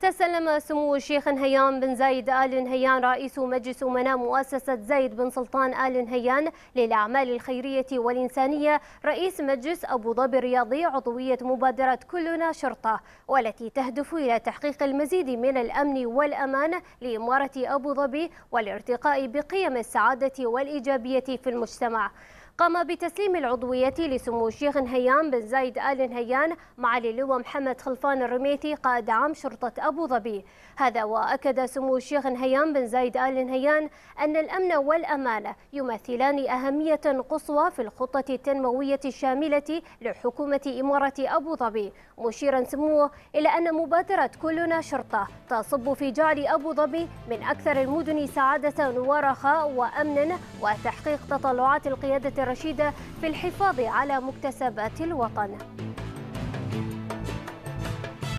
تسلم سمو الشيخ نهيان بن زايد آل نهيان رئيس مجلس أمناء مؤسسة زايد بن سلطان آل نهيان للأعمال الخيرية والإنسانية. رئيس مجلس أبو ظبي الرياضي عضوية مبادرة كلنا شرطة والتي تهدف إلى تحقيق المزيد من الأمن والأمان لإمارة أبو ظبي والارتقاء بقيم السعادة والإيجابية في المجتمع. قام بتسليم العضوية لسمو الشيخ نهيان بن زايد آل نهيان مع اللواء محمد خلفان الرميثي قائد عام شرطة أبو ظبي. هذا وأكد سمو الشيخ نهيان بن زايد آل نهيان أن الأمن والأمانة يمثلان أهمية قصوى في الخطة التنموية الشاملة لحكومة إمارة أبو ظبي. مشيرا سموه إلى أن مبادرة كلنا شرطة تصب في جعل أبو ظبي من أكثر المدن سعادة ورخاء وأمنا وتحقيق تطلعات القيادة الرشيدة في الحفاظ على مكتسبات الوطن